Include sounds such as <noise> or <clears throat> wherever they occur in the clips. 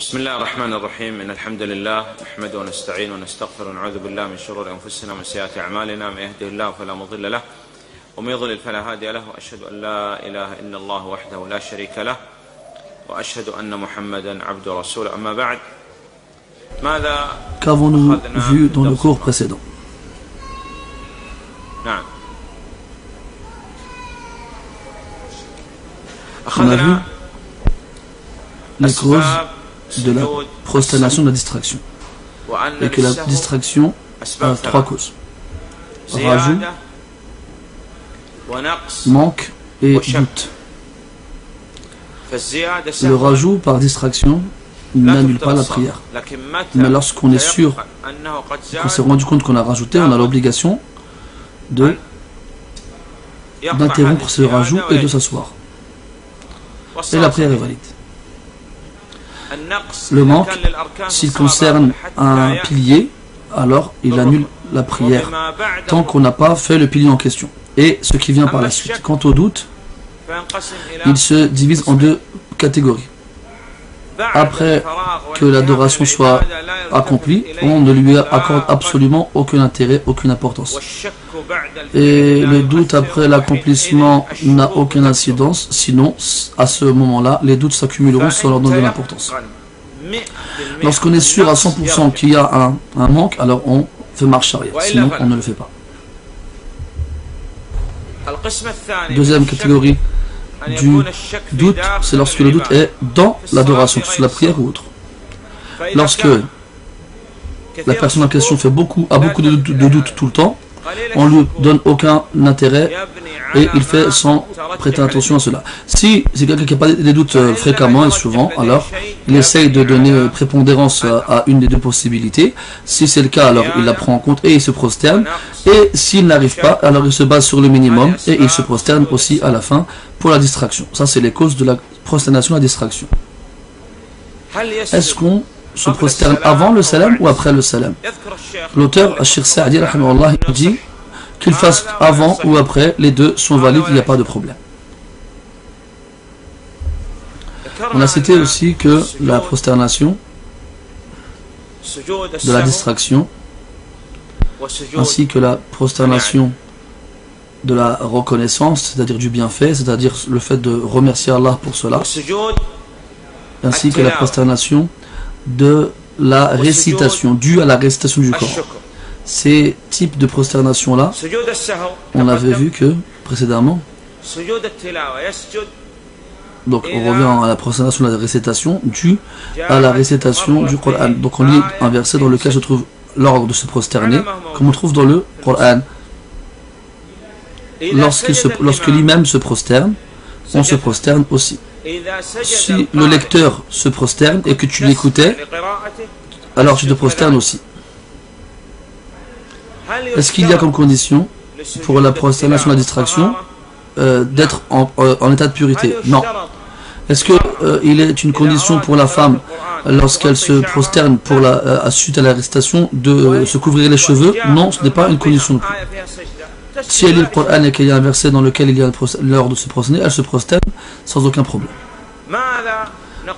بسم الله الرحمن الرحيم إن الحمد لله نحمده ونستعين ونستغفر ونعوذ بالله من شرور أنفسنا ومن سيئات أعمالنا من يهده الله فلا مضل له ومن يضلل فلا هادي له وأشهد أن لا إله إلا الله وحده لا شريك له وأشهد أن محمدا عبده ورسوله أما بعد ماذا Qu'avons-nous vu dans le cours précédent? نعم أخذنا les causes أسباب de la prosternation de la distraction. Et que la distraction a trois causes. Rajout, manque et doute. Le rajout par distraction n'annule pas la prière. Mais lorsqu'on est sûr qu'on s'est rendu compte qu'on a rajouté, on a l'obligation de d'interrompre ce rajout et de s'asseoir. Et la prière est valide le manque, s'il concerne un pilier, alors il annule la prière, tant qu'on n'a pas fait le pilier en question. Et ce qui vient par la suite. Quant au doute, il se divise en deux catégories après que l'adoration soit accomplie, on ne lui accorde absolument aucun intérêt, aucune importance. Et le doute après l'accomplissement n'a aucune incidence, sinon, à ce moment-là, les doutes s'accumuleront sans leur donner de l'importance. Lorsqu'on est sûr à 100% qu'il y a un, un, manque, alors on fait marche arrière, sinon on ne le fait pas. Deuxième catégorie du doute, c'est lorsque le doute est dans l'adoration, que ce soit la prière ou autre. Lorsque la personne en question fait beaucoup, a beaucoup de, doutes doute tout le temps, on ne lui donne aucun intérêt et il fait sans prêter attention à cela. Si c'est quelqu'un qui n'a pas des doutes euh, fréquemment et souvent, alors il essaye de donner euh, prépondérance euh, à une des deux possibilités. Si c'est le cas, alors il la prend en compte et il se prosterne. Et s'il n'arrive pas, alors il se base sur le minimum et il se prosterne aussi à la fin pour la distraction. Ça, c'est les causes de la prosternation à la distraction. Est-ce qu'on se prosterne avant le salam ou après le salam? L'auteur, Ashir Sa'adi, dit qu'il fasse avant ou après, les deux sont valides, il n'y a pas de problème. On a cité aussi que la prosternation, de la distraction, ainsi que la prosternation de la reconnaissance, c'est-à-dire du bienfait, c'est-à-dire le fait de remercier Allah pour cela, ainsi que la prosternation de la récitation, due à la récitation du Coran ces types de prosternation-là, on avait vu que précédemment, donc on revient à la prosternation de la récitation due à la récitation du Coran. Donc on lit un verset dans lequel se trouve l'ordre de se prosterner, comme on trouve dans le Coran. Lorsque l'imam se prosterne, on se prosterne aussi. Si le lecteur se prosterne et que tu l'écoutais, alors tu te prosternes aussi. Est-ce qu'il y a comme condition pour la prosternation la distraction euh, d'être euh, en, état de purité Non. Est-ce qu'il euh, est une condition pour la femme lorsqu'elle se prosterne pour la suite à l'arrestation de se couvrir les cheveux? Non, ce n'est pas une condition de plus. Si elle lit le Coran et qu'il y a un verset dans lequel il y a l'ordre de se prosterner, elle se prosterne sans aucun problème.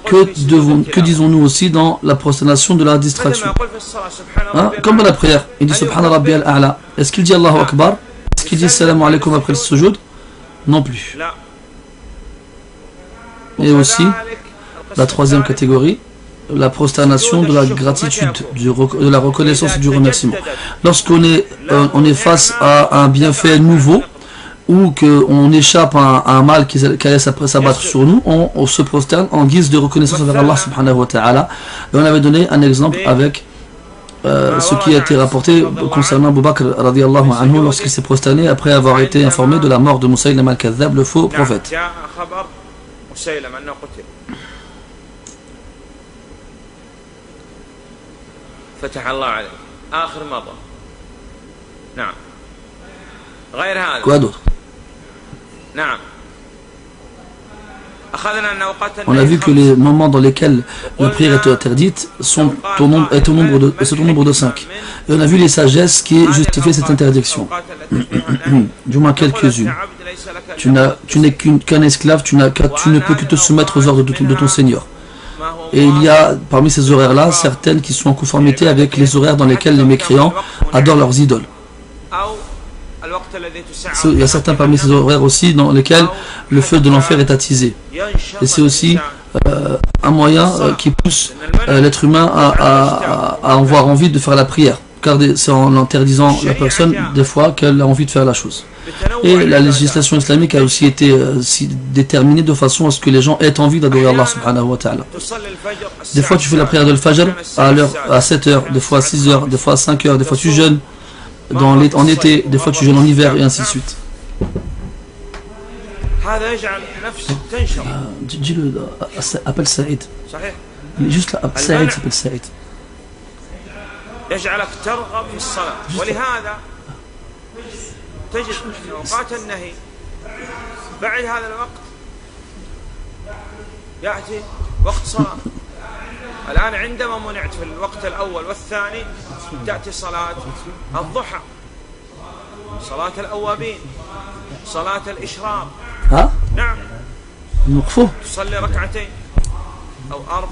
Que, devons- que disons-nous aussi dans la prosternation de la distraction Hein, Comme dans la prière, il dit Subhana Rabbi al-A'la. Est-ce qu'il dit Allahu Akbar? Est-ce qu'il dit Salam alaikum après le sujoud? Non plus. Et aussi, la troisième catégorie, la prosternation de la gratitude, du de la reconnaissance et du remerciement. Lorsqu'on est, euh, on est face à un bienfait nouveau, ou qu'on échappe à, un mal qui, allait s'abattre sur nous, on, se prosterne en guise de reconnaissance envers Allah subhanahu wa ta'ala. Et on avait donné un exemple avec euh, ce qui a été rapporté concernant Abu Bakr radiallahu anhu lorsqu'il s'est prosterné après avoir été informé de la mort de Moussaïlam al-Kadhab, le faux prophète. Quoi d'autre? On a vu que les moments dans lesquels la prière est interdite sont au nombre, est au nombre de, c'est au nombre de cinq. Et on a vu les sagesses qui justifient cette interdiction. <clears throat> Du moins quelques-unes. Tu n'es qu'un esclave, tu ne peux que te soumettre aux ordres de ton, de ton Seigneur. Et il y a parmi ces horaires-là certaines qui sont en conformité avec les horaires dans lesquels les mécréants adorent leurs idoles. Il y a certains parmi ces horaires aussi dans lesquels le feu de l'enfer est attisé. Et c'est aussi euh, un moyen euh, qui pousse euh, l'être humain à, avoir envie de faire la prière. Car c'est en interdisant la personne des fois qu'elle a envie de faire la chose. Et la législation islamique a aussi été déterminée de façon à ce que les gens aient envie d'adorer Allah subhanahu wa ta'ala. Des fois tu fais la prière de l'Fajr à, à 7 heures, des fois à 6 heures, des fois à 5 heures, des fois tu jeûnes dans en été, des fois tu jeûnes en hiver et ainsi de suite. dis-le appelle Saïd juste là Saïd s'appelle Saïd يجعلك ترغب في الصلاة ولهذا تجد في أوقات النهي بعد هذا الوقت يأتي وقت صلاة الآن عندما منعت في الوقت الأول والثاني تأتي صلاة الضحى. صلاة الأوابين. صلاة الإشراق ها؟ نعم. نوقفوا تصلي ركعتين. أو أربع.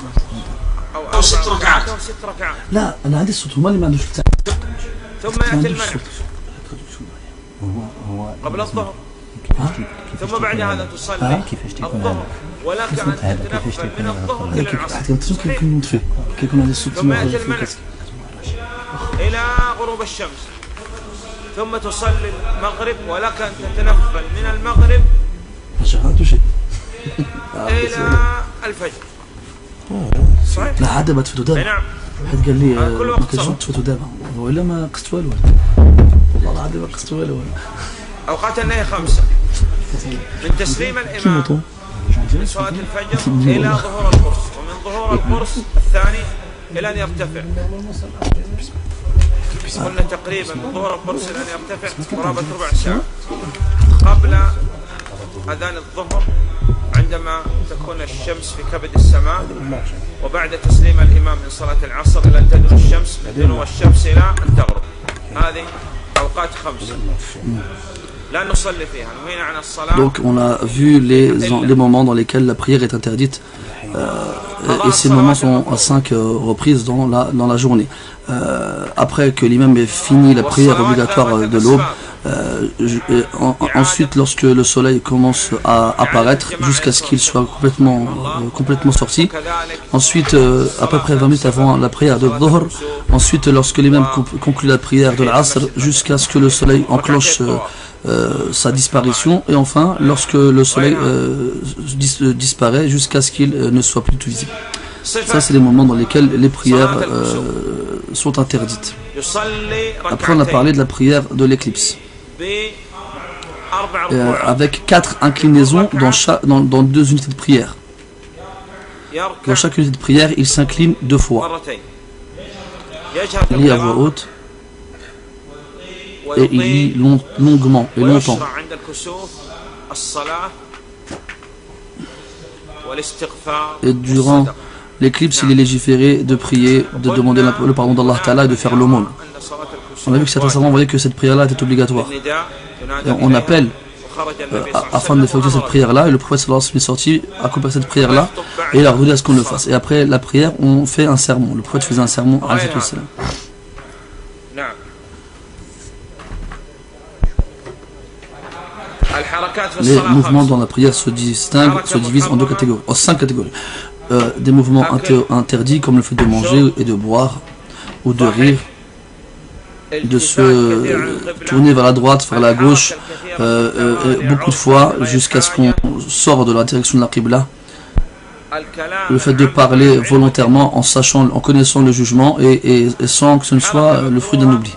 أو أربع. أو ست ركعات. أو ست ركعات. لا أنا عندي الصوت. هو اللي ما عندوش ثم يأتي المنع. قبل الظهر. ثم بعد هذا تصلي ولك أن تتنفل من الظهر إلى العصر. ثم يأتي المنع إلى غروب الشمس. ثم تصلي المغرب ولك أن تتنفل من المغرب إلى <laughs> الفجر. صحيح؟ لا عاد ما تفوتوا دابا نعم. واحد قال لي ما كنتش تفوتوا دابا وإلا ما قصت والو. <laughs> والله العظيم ما قصت والو. أوقات النهي خمسة. من تسليم الإمام من صلاة الفجر إلى ظهور القرص. ومن ظهور القرص الثاني إلى أن يرتفع. قلنا تقريبا من ظهور القرص إلى أن يرتفع قرابة ربع ساعة. قبل أذان الظهر عندما تكون الشمس في كبد السماء وبعد تسليم الإمام من صلاة العصر إلى أن تدنو الشمس من دنو الشمس إلى أن تغرب. هذه أوقات خمسة Donc on a vu les, les moments dans lesquels la prière est interdite euh, et ces moments sont à cinq euh, reprises dans la, dans la journée. Euh, après que l'imam ait fini la prière obligatoire de l'aube, ensuite lorsque le soleil commence à apparaître jusqu'à ce qu'il soit complètement, complètement sorti, ensuite à peu près 20 minutes avant la prière de Dhuhr, ensuite lorsque l'imam conclut la prière de l'Asr jusqu'à ce que le soleil enclenche euh, sa disparition. Et enfin lorsque le soleil euh, euh, disparaît jusqu'à ce qu'il ne soit plus tout visible. Ça c'est les moments dans lesquels les prières sont interdites. Après on a parlé de la prière de l'éclipse. avec quatre inclinaisons dans, chaque, dans, dans, deux unités de prière. Dans chaque unité de prière, il s'incline deux fois. Il lit à voix haute et il lit long, longuement et longtemps. Et durant l'éclipse, il est légiféré de prier, de demander le pardon d'Allah Ta'ala et de faire l'aumône. On a vu que certains savants voyaient que cette prière-là était obligatoire. Et on appelle euh, afin de faire cette prière-là, et le prophète sallallahu alayhi wa sallam est sorti accompagné cette prière-là, et il a ordonné à ce qu'on le fasse. Et après la prière, on fait un sermon. Le prophète faisait un sermon à sallam. Les mouvements dans la prière se distinguent, se divisent en deux catégories, en cinq catégories. Euh, des mouvements interdits comme le fait de manger et de boire, ou de rire, de se tourner vers la droite, vers la gauche, euh, euh, beaucoup de fois jusqu'à ce qu'on sorte de la direction de la Qibla. Le fait de parler volontairement en sachant, en connaissant le jugement et sans que ce ne soit le fruit d'un oubli.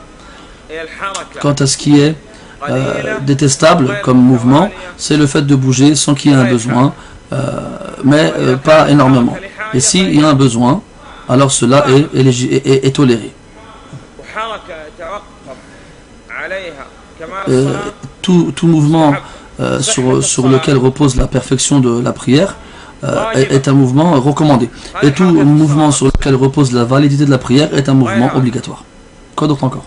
Quant à ce qui est euh, détestable comme mouvement, c'est le fait de bouger sans qu'il y ait un besoin, euh, mais euh, pas énormément. Et s'il y a un besoin, alors cela est, toléré. Tout, mouvement sur, lequel repose la perfection de la prière est, un mouvement recommandé. Et tout mouvement sur lequel repose la validité de la prière est un mouvement obligatoire. Quoi d'autre encore?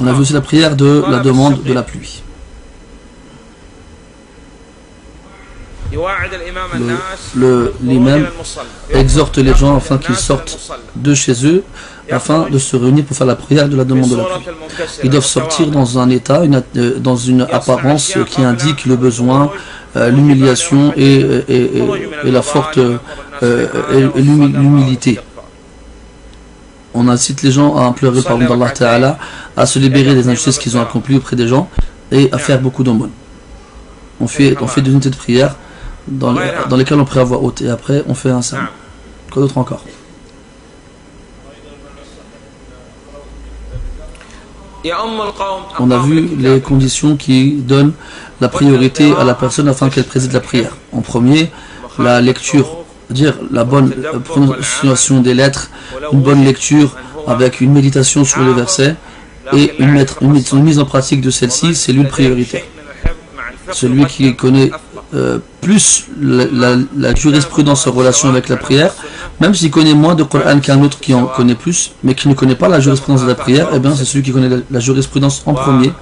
On a vu aussi la prière de la demande de la pluie. L'imam exhorte les gens afin qu'ils sortent de chez eux afin de se réunir pour faire la prière de la demande de la pluie. Ils doivent sortir dans un état, euh, dans une apparence qui indique le besoin, euh, l'humiliation et, la forte euh, l'humilité. On incite les gens à pleurer par d'Allah Ta'ala, à se libérer des injustices qu'ils ont accomplies auprès des gens et à faire beaucoup d'aumônes. On fait, on fait des unités de prière dans, dans lesquelles on prie à voix haute et après on fait un sermon. Quoi d'autre encore? On a vu les conditions qui donnent la priorité à la personne afin qu'elle préside la prière. En premier, la lecture, dire la bonne prononciation des lettres, une bonne lecture avec une méditation sur les versets et une, une mise en pratique de celle-ci, c'est l'une prioritaire. Celui qui connaît euh, plus la, jurisprudence en relation avec la prière, même s'il connaît moins de Coran qu'un autre qui en connaît plus, mais qui ne connaît pas la jurisprudence de la prière, eh bien c'est celui qui connaît la, jurisprudence en premier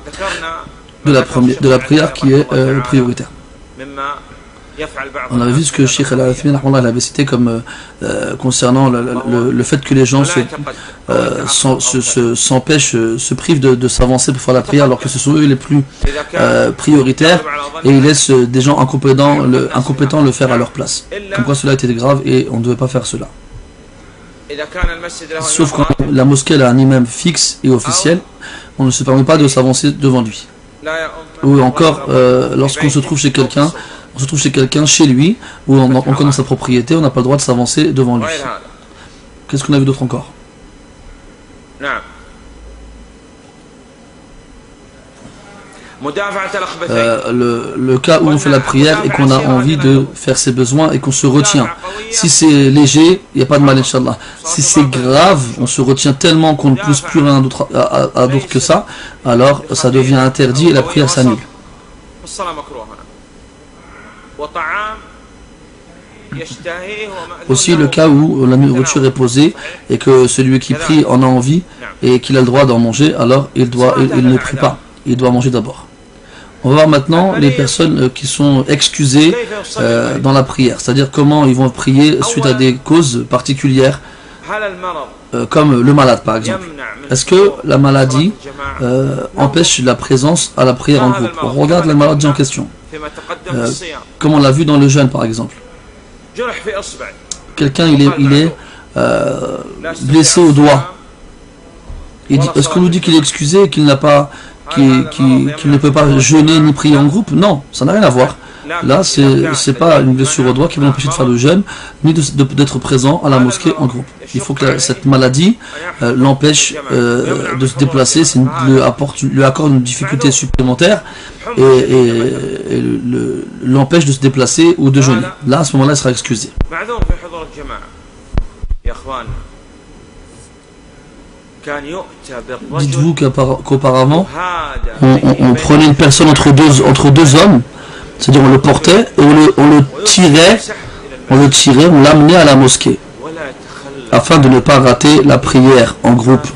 de la, première, de la prière qui est euh, prioritaire. On avait vu ce que Sheikh Al-Athmin avait cité comme euh, euh, concernant le, fait que les gens s'empêchent, se, privent de, s'avancer pour faire la prière alors que ce sont eux les plus prioritaires et ils laissent des gens incompétents le, incompétents le faire à leur place. Comme quoi cela était grave et on ne devait pas faire cela. Sauf quand la mosquée a un imam fixe et officiel, on ne se permet pas de s'avancer devant lui. Ou encore, lorsqu'on se trouve chez quelqu'un, on se trouve chez quelqu'un, chez lui, ou on, on connaît sa propriété, on n'a pas le droit de s'avancer devant lui. Qu'est-ce qu'on a vu d'autre encore? Euh, le, le, cas où on fait la prière et qu'on a envie de faire ses besoins et qu'on se retient. Si c'est léger, il n'y a pas de mal, Inch'Allah. Si c'est grave, on se retient tellement qu'on ne pousse plus rien d'autre à, d'autre que ça, alors ça devient interdit et la prière s'annule. Aussi le cas où la nourriture est posée et que celui qui prie en a envie et qu'il a le droit d'en manger, alors il, doit, il, ne prie pas, il doit manger d'abord. On va voir maintenant les personnes euh, qui sont excusées euh, dans la prière, c'est-à-dire comment ils vont prier suite à des causes particulières, euh, comme le malade par exemple. Est-ce que la maladie empêche la présence à la prière en groupe? On regarde la maladie en question. Euh, comme on l'a vu dans le jeûne par exemple. Quelqu'un il est, il est euh, blessé au doigt. Est-ce qu'on nous dit qu'il est excusé et qu'il n'a pas, qu'il ne peut pas jeûner ni prier en groupe Non, ça n'a rien à voir. Là, ce n'est pas une blessure au doigt qui va l'empêcher de faire le jeûne, ni d'être présent à la mosquée en groupe. Il faut que cette maladie euh, l'empêche euh, de se déplacer, lui, lui accorde une difficulté supplémentaire et, l'empêche de se déplacer ou de jeûner. Là, à ce moment-là, il sera excusé. Dites-vous qu'auparavant, on, prenait une personne entre deux hommes, c'est-à-dire on le portait et on le, on le tirait, on le tirait, on l'amenait à la mosquée, afin de ne pas rater la prière en groupe.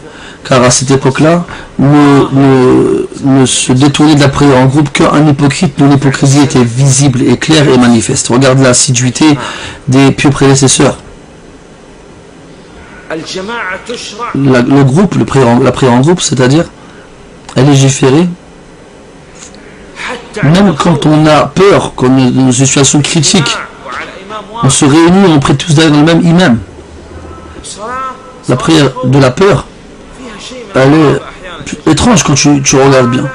Car à cette époque-là, ne, se détourner de la prière en groupe qu'un hypocrite dont l'hypocrisie était visible et claire et manifeste. Regarde l'assiduité des pieux prédécesseurs. le groupe, la prière en groupe, c'est-à-dire, elle est légiférée même quand on a peur, dans une situation critique, on se réunit, on prie tous derrière le même imam. La prière de la peur, elle est étrange quand tu, regardes bien.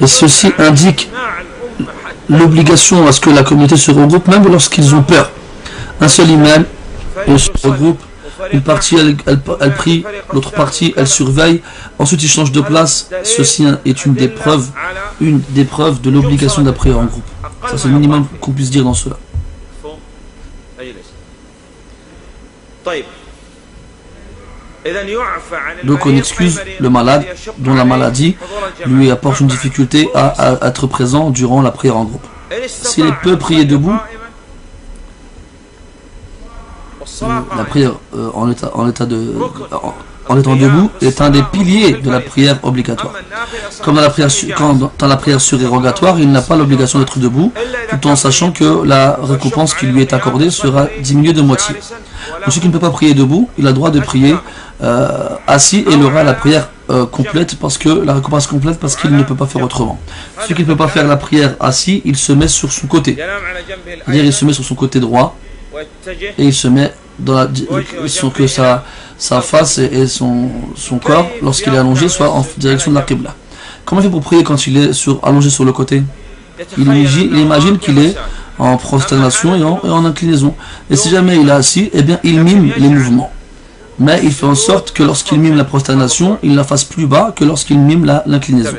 Et ceci indique l'obligation à ce que la communauté se regroupe, même lorsqu'ils ont peur. Un seul imam, on se regroupe, une partie elle, prie, l'autre partie elle surveille, ensuite ils changent de place. Ceci est une des preuves, une des preuves de l'obligation de la prière en groupe. Ça c'est le minimum qu'on puisse dire dans cela. Donc on excuse le malade dont la maladie lui apporte une difficulté à, être présent durant la prière en groupe. S'il peut prier debout, la prière euh, en, état, en état de en étant debout est un des piliers de la prière obligatoire. Comme dans la prière, dans la prière surérogatoire, il n'a pas l'obligation d'être debout, tout en sachant que la récompense qui lui est accordée sera diminuée de moitié. Pour celui qui ne peut pas prier debout, il a le droit de prier euh, assis et il aura la prière euh, complète parce que la récompense complète parce qu'il ne peut pas faire autrement. Celui qui ne peut pas faire la prière assis, il se met sur son côté. C'est-à-dire il se met sur son côté droit et il se met dans la que sa, sa face et, son, son corps, lorsqu'il est allongé, soit en direction de la Qibla. Comment il fait pour prier quand il est sur, allongé sur le côté? Il imagine, qu'il est en prosternation et en, inclinaison. Et si jamais il est assis, eh bien il mime les mouvements. Mais il fait en sorte que lorsqu'il mime la prosternation, il la fasse plus bas que lorsqu'il mime l'inclinaison.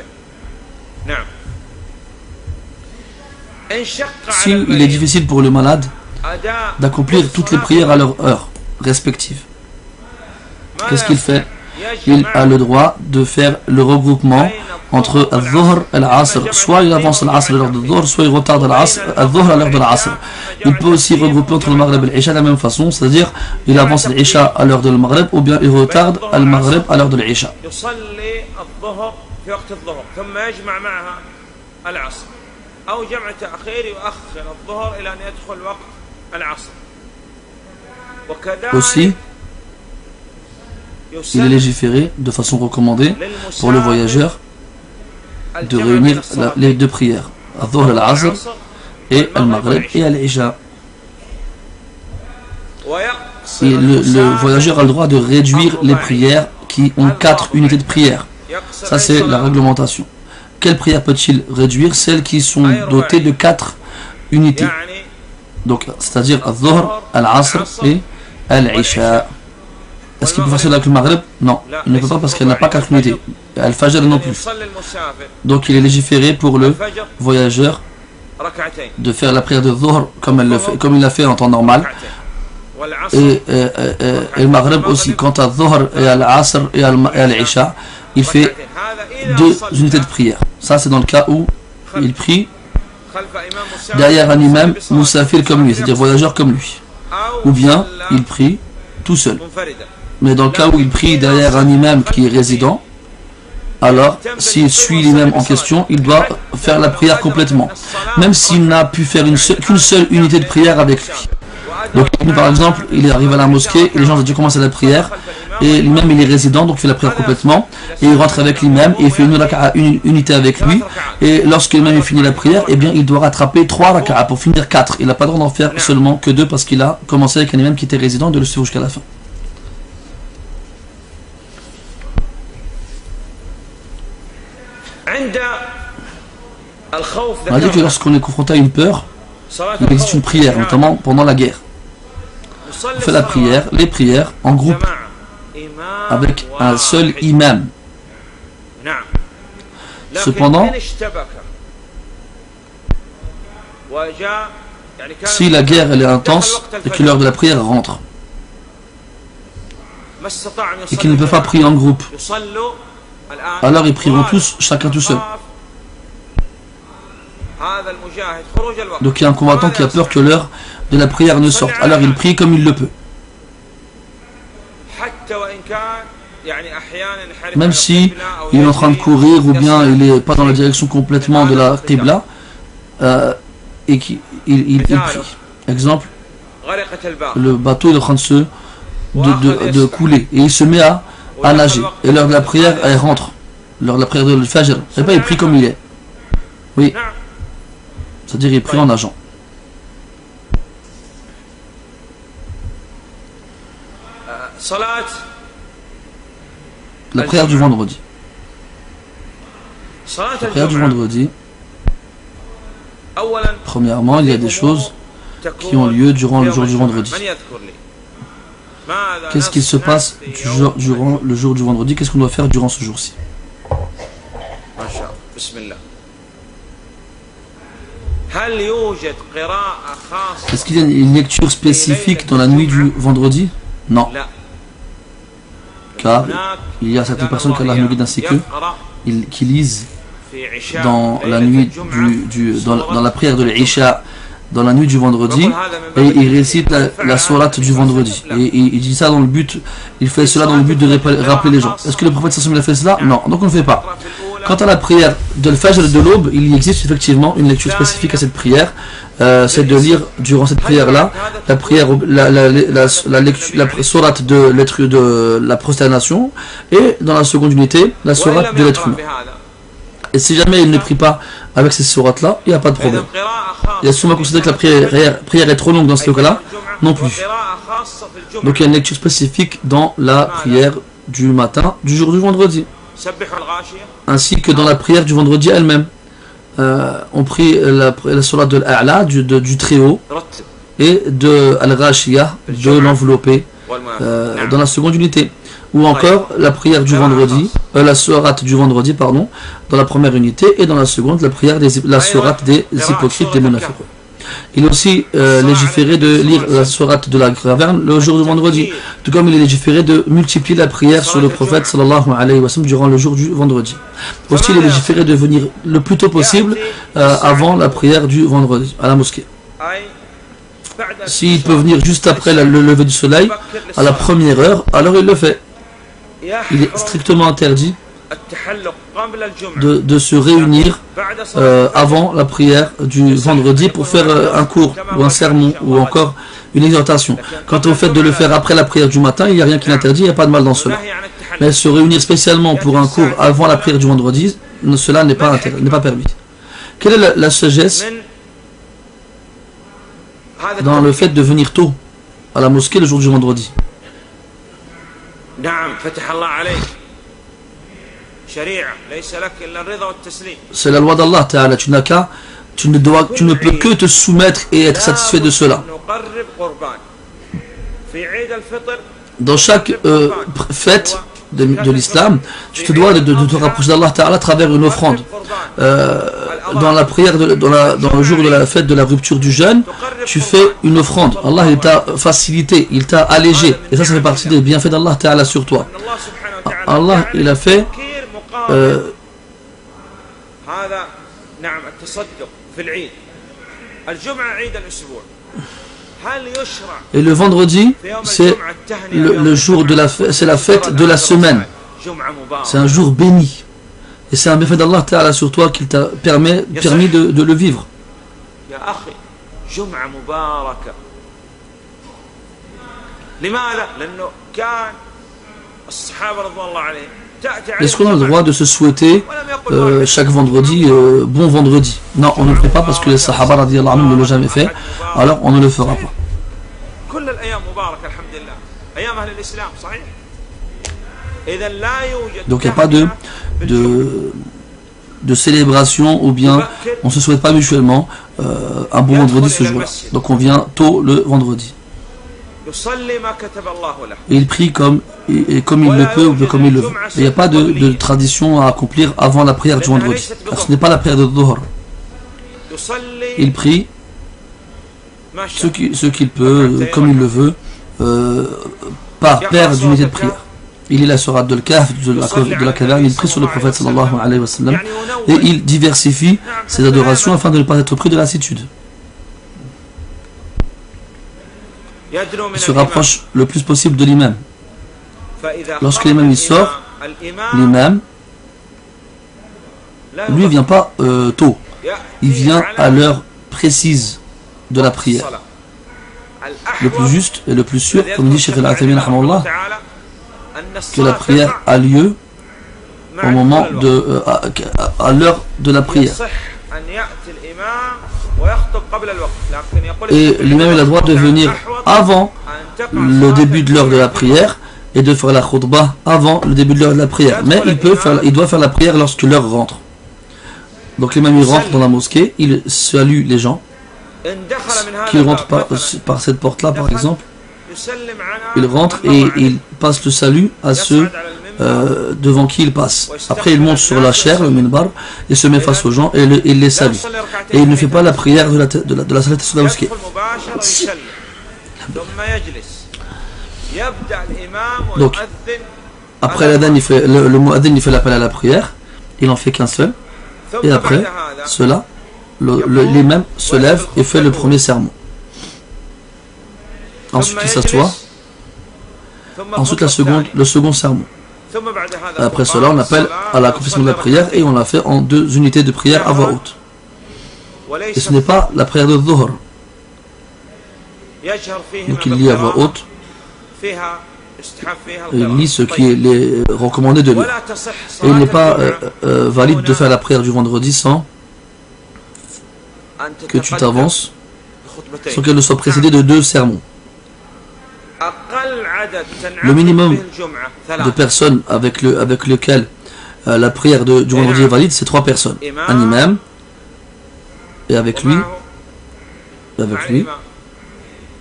S'il est difficile pour le malade d'accomplir toutes les prières à leur heure respective, qu'est-ce qu'il fait? Il a le droit de faire le regroupement entre Al-Dhuhr et Al-Asr. Soit il avance Al-Asr à l'heure de Dhuhr, soit il retarde Al-Dhuhr à l'heure de l'Asr. Il peut aussi regrouper entre le Maghreb et l'Isha de la même façon, c'est-à-dire il avance l'Isha à l'heure de le Maghreb ou bien il retarde Al-Maghreb à l'heure de l'Isha. Aussi, il est légiféré de façon recommandée pour le voyageur de réunir les deux prières, Al-Dhuhr al-Asr et Al-Maghrib et Al-Isha. le, voyageur a le droit de réduire les prières qui ont quatre unités de prière. Ça, c'est la réglementation. Quelles prières peut-il réduire? Celles qui sont dotées de quatre unités. Donc, c'est-à-dire Al-Dhuhr, Al-Asr et Al-Isha. Est-ce qu'il peut faire cela avec le Maghreb Non, il ne peut pas parce qu'elle n'a pas unités. Al-Fajr non plus. Donc il est légiféré pour le voyageur de faire la prière de Dhuhr comme, il l'a fait en temps normal. Et, le Maghreb aussi. Quant à Dhuhr et à l'Asr et à l'Isha, il fait deux unités de prière. Ça c'est dans le cas où il prie derrière un imam moussafir comme lui, c'est-à-dire voyageur comme lui. Ou bien il prie tout seul. Mais dans le cas où il prie derrière un imam qui est résident, alors s'il suit l'imam en question, il doit faire la prière complètement. Même s'il n'a pu faire qu'une seule unité de prière avec lui. Donc par exemple, il arrive à la mosquée, et les gens ont déjà commencé la prière, et l'imam il est résident, donc il fait la prière complètement, et il rentre avec l'imam, et il fait une, une unité avec lui, et lorsque l'imam a fini la prière, eh bien il doit rattraper trois raka'a pour finir quatre. Il n'a pas le droit d'en faire seulement que deux parce qu'il a commencé avec un imam qui était résident de le suivre jusqu'à la fin. On a dit que lorsqu'on est confronté à une peur, il existe une prière, notamment pendant la guerre. On fait la prière, les prières en groupe, avec un seul imam. Cependant, si la guerre elle est intense et que l'heure de la prière rentre, et qu'il ne peut pas prier en groupe, alors ils prieront tous, chacun tout seul. Donc il y a un combattant qui a peur que l'heure de la prière ne sorte. Alors il prie comme il le peut. Même si il est en train de courir ou bien il n'est pas dans la direction complètement de la Qibla euh, et qu'il il, prie. Exemple, le bateau est en train de se couler et il se met à, nager. Et l'heure de la prière, elle rentre. L'heure de la prière de l'Fajr. C'est pas, il prie comme il est. Oui. C'est-à-dire il prie en nageant. La prière du vendredi. La prière du vendredi. Premièrement, il y a des choses qui ont lieu durant le jour du vendredi. Qu'est-ce qui se passe durant le jour du vendredi? Qu'est-ce qu'on doit faire durant ce jour-ci? Est-ce qu'il y a une lecture spécifique dans la nuit du vendredi? Non. Il y a certaines personnes qui nous guide ainsi que qui lisent dans la nuit du, dans, la prière de l'Isha dans la nuit du vendredi et il récite la, la sourate du vendredi. Et, il dit ça dans le but, il fait cela dans le but de rappeler les gens. Est-ce que le prophète sallallahu a fait cela? Non, donc on ne fait pas. Quant à la prière de l'aube, il existe effectivement une lecture spécifique à cette prière. Euh, c'est de lire durant cette prière-là la prière, la, sourate de de la prosternation et dans la seconde unité la sourate de l'être humain. Et si jamais il ne prie pas avec ces sourates-là, il n'y a pas de problème. Il y a souvent considéré que la prière est trop longue dans ce cas-là, non plus. Donc il y a une lecture spécifique dans la prière du matin du jour du vendredi ainsi que dans la prière du vendredi elle-même. Euh, on prie la, la surah de l'A'la, du, du Très-Haut, et de Al-Rashiyah, de l'enveloppé, euh, dans la seconde unité. Ou encore la prière du vendredi, euh, la sourate du vendredi, pardon, dans la première unité, et dans la seconde, la prière des, la sourate des hypocrites des monafiques. Il est aussi euh, légiféré de lire la sourate de la graverne le jour du vendredi, tout comme il est légiféré de multiplier la prière sur le prophète sallallahu alayhi wa sallam durant le jour du vendredi. Aussi, il est légiféré de venir le plus tôt possible euh, avant la prière du vendredi à la mosquée. S'il peut venir juste après le lever du soleil, à la première heure, alors il le fait. Il est strictement interdit de, se réunir euh, avant la prière du vendredi pour faire euh, un cours ou un sermon ou encore une exhortation. Quant au fait de le faire après la prière du matin, il n'y a rien qui l'interdit, il n'y a pas de mal dans cela. Mais se réunir spécialement pour un cours avant la prière du vendredi, cela n'est pas, pas permis. Quelle est la, la sagesse dans le fait de venir tôt à la mosquée le jour du vendredi? C'est la loi d'Allah, tu n'as qu'à, tu ne dois, tu ne peux que te soumettre et être satisfait de cela. Dans chaque euh, fête de, l'islam, tu te dois de, te rapprocher d'Allah à travers une offrande. Euh, dans la prière, dans, dans, le jour de la fête de la rupture du jeûne, tu fais une offrande. Allah il t'a facilité, il t'a allégé. Et ça, ça fait partie des bienfaits d'Allah sur toi. Allah, il a fait euh, et le vendredi, c'est le, jour de la c'est la fête de la semaine. C'est un jour béni. Et c'est un bienfait d'Allah sur toi qu'il t'a permis, permis de, de, le vivre. Est-ce qu'on a le droit de se souhaiter euh, chaque vendredi euh, bon vendredi? Non, on ne le fait pas parce que les Sahaba ne l'ont jamais fait, alors on ne le fera pas. Donc il n'y a pas de, de, de, célébration ou bien on ne se souhaite pas mutuellement euh, un bon vendredi ce jour-là. Donc on vient tôt le vendredi il prie comme, et, comme il le peut ou comme il le veut. Il n'y a pas de, tradition à accomplir avant la prière du vendredi. Ce n'est pas la prière de Dhuhr. Il prie ce qu'il peut, comme il le veut, euh, par paire d'unités de prière. Il est la sourate de, de, de la caverne, il prie sur le prophète sallallahu alayhi wa sallam, et il diversifie ses adorations afin de ne pas être pris de lassitude. Se rapproche le plus possible de l'imam. Lorsque l'imam il sort, l'imam, lui, ne vient pas euh, tôt. Il vient à l'heure précise de la prière. Le plus juste et le plus sûr, comme dit Sheikh al que la prière a lieu au moment de, euh, à l'heure de la prière. Et il a le droit de venir avant le début de l'heure de la prière et de faire la khutbah avant le début de l'heure de la prière. Mais il, peut faire, il doit faire la prière lorsque l'heure rentre. Donc l'imam rentre dans la mosquée, il salue les gens qui rentrent par, par cette porte-là par exemple. Il rentre et il passe le salut à ceux euh, devant qui il passe. Après, il monte sur la chair, le minbar, et se met face aux gens et, il les salue. Et il ne fait pas la prière de la, de la, de. Donc, après il le, le il fait l'appel à la prière. Il n'en fait qu'un seul. Et après cela, l'imam se lève et fait le premier sermon. Ensuite, il s'assoit. Ensuite, la seconde, le second sermon. Après cela, on appelle à la confession de la prière et on la fait en deux unités de prière à voix haute. Et ce n'est pas la prière de Dhuhr. Donc il lit à voix haute. Il lit ce qui est recommandé de lire. Et il n'est pas euh, euh, valide de faire la prière du vendredi sans que tu t'avances, sans qu'elle ne soit précédée de deux sermons. Le minimum de personnes avec, le, avec lequel euh, la prière de, du vendredi est valide, c'est trois personnes. Un imam, et avec lui, avec lui,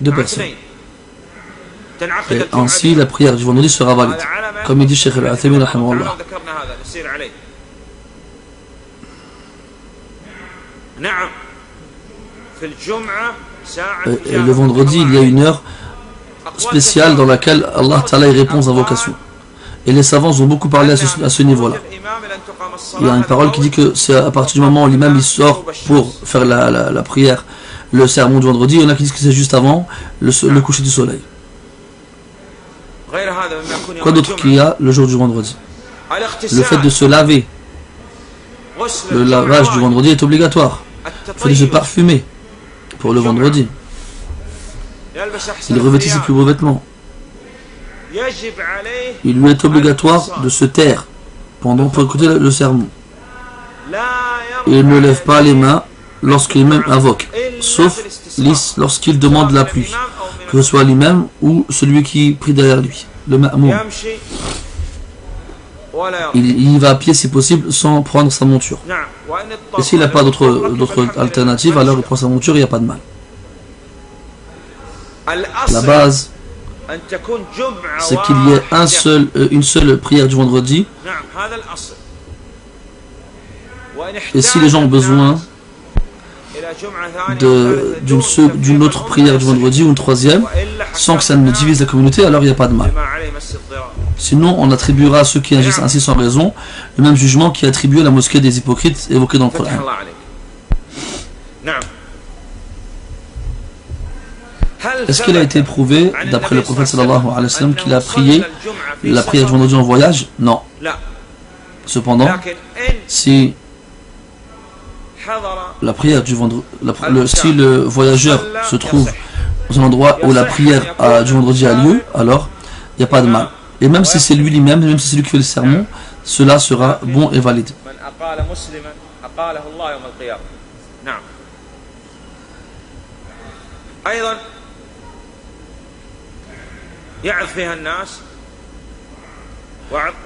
deux personnes. Et ainsi, la prière du vendredi sera valide. Comme il dit Sheikh al-Athami, et le vendredi, il y a une heure spéciale dans laquelle Allah Ta'ala répond aux invocations. Et les savants ont beaucoup parlé à ce, niveau-là. Il y a une parole qui dit que c'est à partir du moment où l'imam il sort pour faire la, prière, le sermon du vendredi, il y en a qui disent que c'est juste avant le, coucher du soleil. Quoi d'autre qu'il y a le jour du vendredi? Le fait de se laver. Le lavage du vendredi est obligatoire. Fait de se parfumer pour le vendredi. Il revêtit ses plus beaux vêtements. Il lui est obligatoire de se taire pendant pour écouter le sermon. Il ne lève pas les mains lorsqu'il même invoque, sauf lorsqu'il demande la pluie, que ce soit lui-même ou celui qui prie derrière lui, le ma'moum. Il, va à pied si possible sans prendre sa monture. Et s'il n'a pas d'autre alternative, alors il prend sa monture, il n'y a pas de mal. La base, c'est qu'il y ait un seul, euh, une seule prière du vendredi. Et si les gens ont besoin d'une autre prière du vendredi ou une troisième, sans que ça ne divise la communauté, alors il n'y a pas de mal. Sinon, on attribuera à ceux qui agissent ainsi sans raison le même jugement qui est attribué à la mosquée des hypocrites évoquée dans le Coran. Est-ce qu'il a été prouvé, d'après le prophète sallallahu alayhi wa sallam, qu'il a prié la prière du vendredi en voyage? Non. Cependant, si la prière du vendredi, le voyageur se trouve dans un endroit où la prière du vendredi a lieu, alors il n'y a pas de mal. Et même si c'est lui lui-même, même si c'est lui qui fait le sermon, cela sera bon et valide.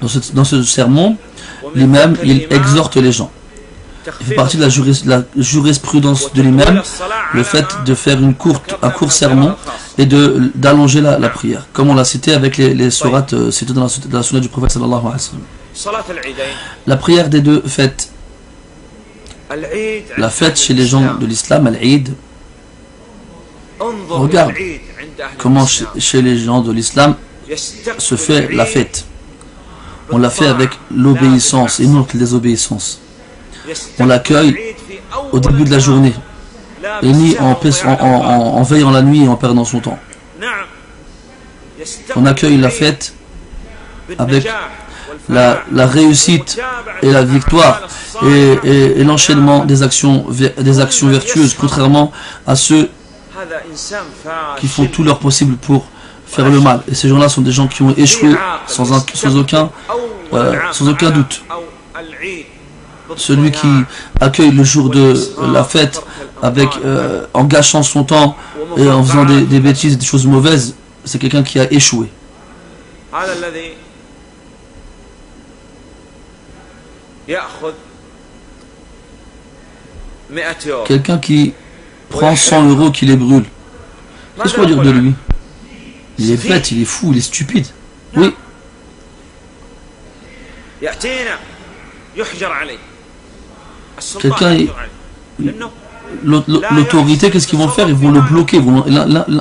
Dans ce, sermon, l'imam, il exhorte les gens. Il fait partie de la, jurisprudence de l'imam, le fait de faire une courte, un court sermon et d'allonger la, prière, comme on l'a cité avec les, les sourates euh, citées dans la, sunna du prophète sallallahu alayhi wa La prière des deux fêtes. La fête chez les gens de l'islam, Al-Eid. Regarde comment chez les gens de l'islam se fait la fête? On la fait avec l'obéissance et non avec les obéissances. On l'accueille au début de la journée et ni en, en, veillant la nuit et en perdant son temps. On accueille la fête avec la, réussite et la victoire et, l'enchaînement des actions, des actions vertueuses, contrairement à ceux qui font tout leur possible pour faire le mal. Et ces gens-là sont des gens qui ont échoué sans, aucun, euh, sans aucun doute. Celui qui accueille le jour de la fête avec, euh, en gâchant son temps et en faisant des, des bêtises, des choses mauvaises, c'est quelqu'un qui a échoué. Quelqu'un qui prend 100 euros qui les brûle. Qu'est-ce qu'on va dire de lui? Il est bête, il est fou, il est stupide. Oui. Quelqu'un L'autorité, qu'est-ce qu'ils vont faire? Ils vont le bloquer, ils vont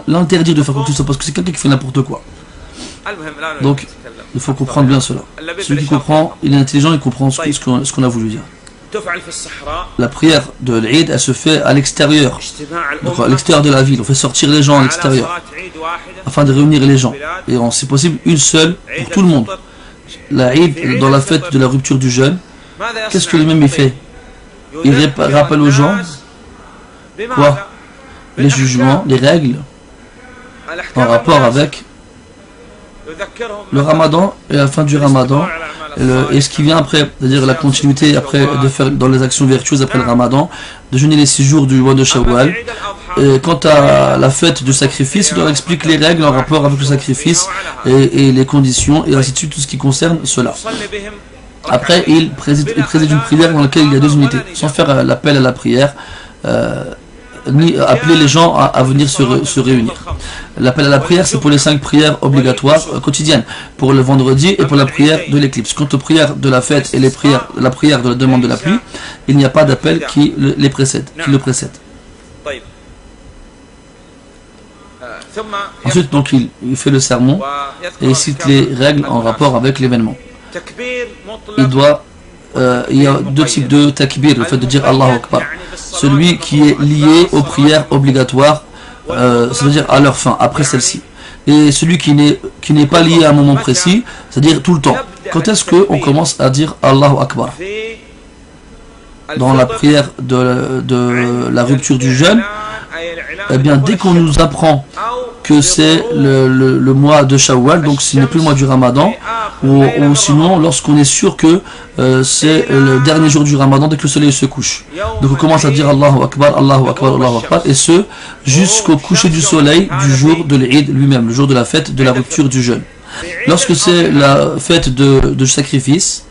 l'interdire de faire quoi que ce soit parce que c'est quelqu'un qui fait n'importe quoi. Donc, il faut comprendre bien cela. Celui qui comprend, il est intelligent, il comprend ce qu'on a voulu dire. La prière de l'Eid, elle se fait à l'extérieur, à l'extérieur de la ville. On fait sortir les gens à l'extérieur, afin de réunir les gens. Et c'est possible une seule pour tout le monde. La Eid, dans la fête de la rupture du jeûne, qu'est-ce que l'imam y fait Il rappelle aux gens quoi Les jugements, les règles. en rapport avec le ramadan et la fin du ramadan et, ce qui vient après, c'est-à-dire la continuité après de faire dans les actions vertueuses après le ramadan, de jeûner les six jours du mois de Shawwal. Et quant à la fête du sacrifice, il leur explique les règles en rapport avec le sacrifice et, les conditions et ainsi de suite, tout ce qui concerne cela. Après, il préside, il préside une prière dans laquelle il y a deux unités, sans faire l'appel à la prière. Euh, ni appeler les gens à, venir se, réunir. L'appel à la prière, c'est pour les cinq prières obligatoires quotidiennes, pour le vendredi et pour la prière de l'éclipse. Quant aux prières de la fête et les prières, la prière de la demande de la pluie, il n'y a pas d'appel qui les précède, le. Ensuite, donc, il, fait le sermon et il cite les règles en rapport avec l'événement. Il doit, euh, il y a deux types de takbir, le fait de dire Allah Akbar celui qui est lié aux prières obligatoires, euh, c'est-à-dire à leur fin, après celle-ci. Et celui qui n'est qui n'est pas lié à un moment précis, c'est-à-dire tout le temps. Quand est-ce qu'on commence à dire Allahu Akbar? Dans la prière de, de la rupture du jeûne, eh bien dès qu'on nous apprend que c'est le, le, mois de Shawwal, donc ce n'est plus le mois du Ramadan, ou, sinon lorsqu'on est sûr que euh, c'est le dernier jour du Ramadan dès que le soleil se couche. Donc on commence à dire Allahu Akbar, Allahu Akbar, Allahu Akbar, et ce jusqu'au coucher du soleil du jour de l'Eid lui-même, le jour de la fête de la rupture du jeûne. Lorsque c'est la fête de, de sacrifice,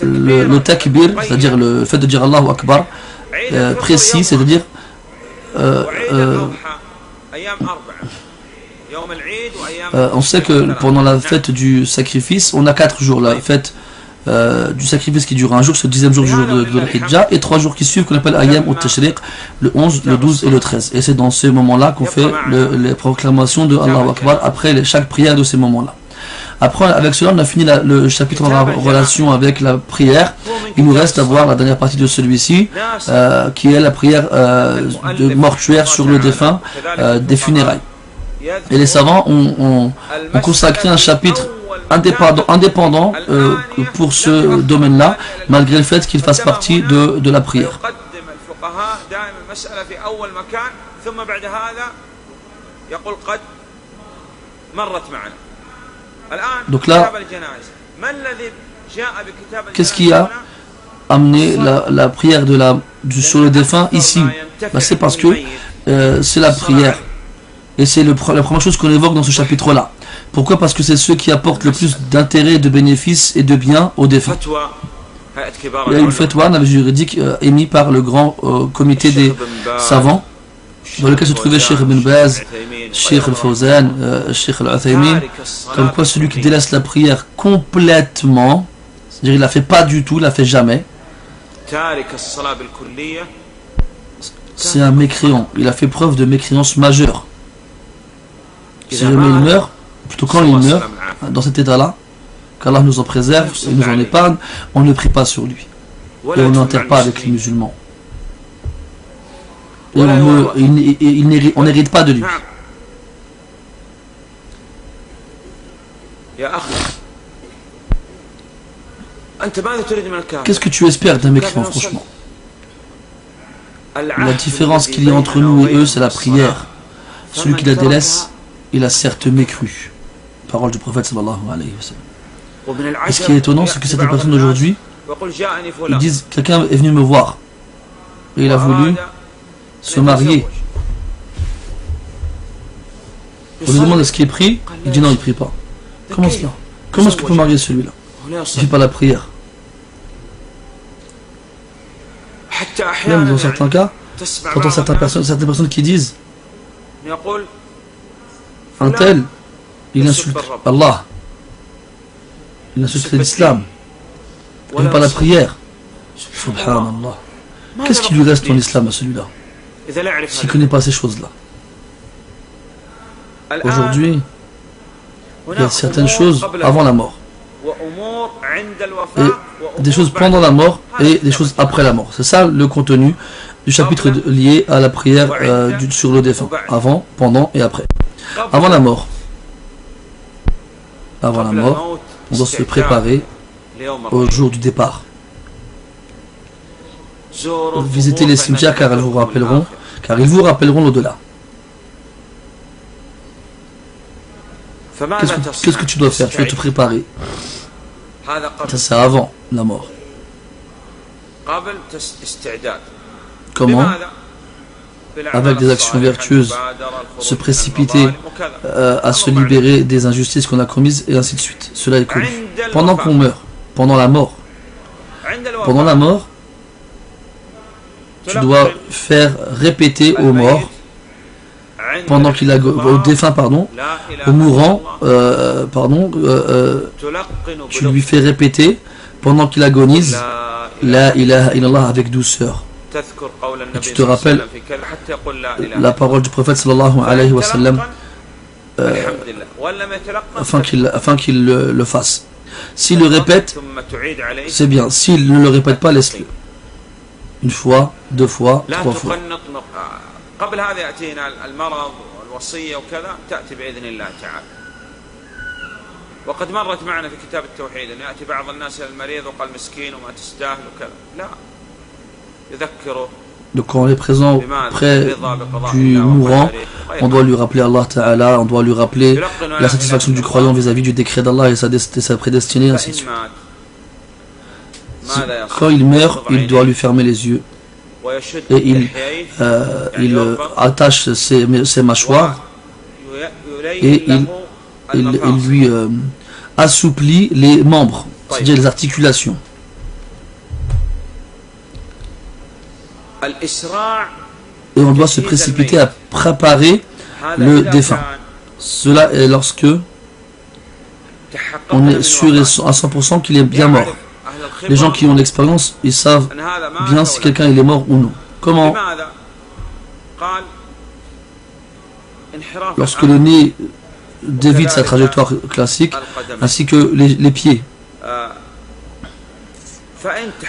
le, takbir, c'est-à-dire le fait de dire Allahu Akbar, euh, précis, c'est-à-dire euh, euh, on sait que pendant la fête du sacrifice, on a quatre jours. La fête euh, du sacrifice qui dure un jour, c'est le dixième jour du jour de, l'Hijjah, et trois jours qui suivent qu'on appelle Ayam ou Tashriq, le 11, le 12 et le 13. Et c'est dans ces moments-là qu'on fait les proclamations de Allah Akbar après chaque prière de ces moments-là. Après, avec cela, on a fini le chapitre en relation avec la prière. Il nous reste à voir la dernière partie de celui-ci, euh, qui est la prière de mortuaire sur le défunt des funérailles. Et les savants ont, consacré un chapitre indépendant, indépendant euh, pour ce domaine-là, malgré le fait qu'il fasse partie de, de la prière. Donc là, qu'est-ce qui a amené la, prière de la, sur le défunt ici? Bah, C'est parce que euh, c'est la prière et c'est la première chose qu'on évoque dans ce chapitre-là. Pourquoi? Parce que c'est ceux qui apportent le plus d'intérêt, de bénéfices et de biens aux défunts. Il y a une fatwa, juridique euh, émis par le grand euh, comité des savants, dans lequel se trouvait Sheikh Ibn Baz, Sheikh Al-Fawzan, euh, Sheikh Al-Athaymin, comme quoi celui qui délaisse la prière complètement, c'est-à-dire il la fait pas du tout, il la fait jamais, c'est un mécréant. Il a fait preuve de mécréance majeure si jamais il meurt, plutôt quand il meurt, dans cet état-là, qu'Allah nous en préserve et nous en épargne, on ne prie pas sur lui. Et on n'enterre pas avec les musulmans. Et on n'hérite pas de lui. Qu'est-ce que tu espères d'un mécréant, franchement La différence qu'il y a entre nous et eux, c'est la prière. Celui qui la délaisse, il a certes mécru. Parole du prophète sallallahu alayhi wa sallam. Et ce qui est étonnant, c'est que certaines personnes d'aujourd'hui, ils disent quelqu'un est venu me voir. Et il a voulu se marier. On lui demande est-ce qu'il pris Il dit non, il ne prie pas. Comment cela Comment est-ce qu'on peut marier celui-là? Il ne fait pas la prière. Même dans certains cas, quand certaines personnes, certaines personnes qui disent un tel, il insulte Allah. Il insulte l'islam. Il pas la prière. Subhanallah. Qu'est-ce qui lui reste en islam à celui-là? S'il ne connaît pas ces choses-là. Aujourd'hui, il y a certaines choses avant la mort. et des choses pendant la mort et des choses après la mort. C'est ça le contenu du chapitre lié à la prière euh, sur le défunt. Avant, pendant et après. Avant la mort. Avant la mort, on doit se préparer au jour du départ. Visitez les cimetières car ils vous rappelleront, car ils vous rappelleront l'au-delà. Qu'est-ce que, tu dois faire? Tu dois te préparer. Ça c'est avant la mort. Comment? avec des actions vertueuses, se précipiter euh, à se libérer des injustices qu'on a commises, et ainsi de suite. Cela est connu. Pendant qu'on meurt, pendant la mort, pendant la mort, tu dois faire répéter aux morts, pendant qu'il a au défunt pardon, au mourant, euh, pardon, euh, tu lui fais répéter pendant qu'il agonise, la ilaha illallah avec douceur. Et tu te rappelles la parole du prophète sallallahu alayhi wa sallam euh, afin qu'il afin le, fasse. S'il le répète, c'est bien. S'il ne le répète pas, laisse-le Une fois, deux fois, trois fois. قبل هذا يأتينا المرض والوصية وكذا تأتي بإذن الله تعالى وقد مرت معنا في كتاب التوحيد أن يأتي بعض الناس إلى المريض وقال مسكين وما تستاهل وكذا لا Donc quand on est présent près du mourant, on doit lui rappeler Allah Ta'ala, on doit lui rappeler la satisfaction du croyant vis-à-vis du décret d'Allah et sa, sa prédestinée, ainsi de suite. Quand il meurt, il doit lui fermer les yeux et il, euh, il attache ses, mâchoires et il lui euh, assouplit les membres, c'est-à-dire les articulations. Et on doit se précipiter à préparer le défunt. Cela est lorsque on est sûr à 100% qu'il est bien mort. Les gens qui ont l'expérience, ils savent bien si quelqu'un est mort ou non. Comment Lorsque le nez dévide sa trajectoire classique, ainsi que les, pieds.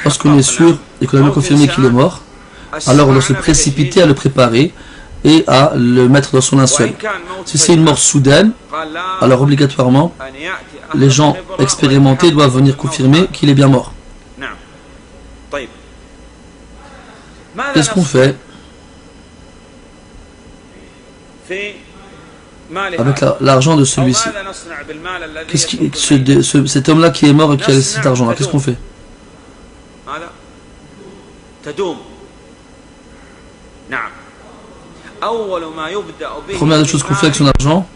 Lorsqu'on est sûr et qu'on a bien confirmé qu'il est mort, alors on doit se précipiter à le préparer et à le mettre dans son linceul. Si c'est une mort soudaine, alors obligatoirement, les gens expérimentés doivent venir confirmer qu'il est bien mort. Qu'est-ce qu'on fait avec l'argent de celui-ci. Qu'est-ce cet homme-là qui est mort et qui a laissé cet argent-là, qu'est-ce qu'on fait Première des choses qu'on fait avec son argent,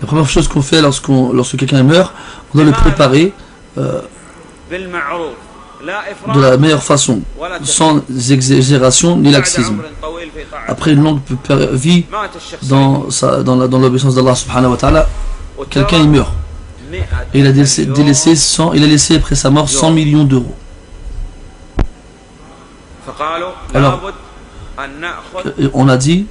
La première chose qu'on fait lorsqu'on lorsque quelqu'un meurt, on doit le préparer euh, de la meilleure façon, sans exagération ni laxisme. Après une longue vie dans, dans l'obéissance d'Allah subhanahu wa ta'ala, quelqu'un meurt. Il a laissé après sa mort 100 millions d'euros. Alors, on a dit,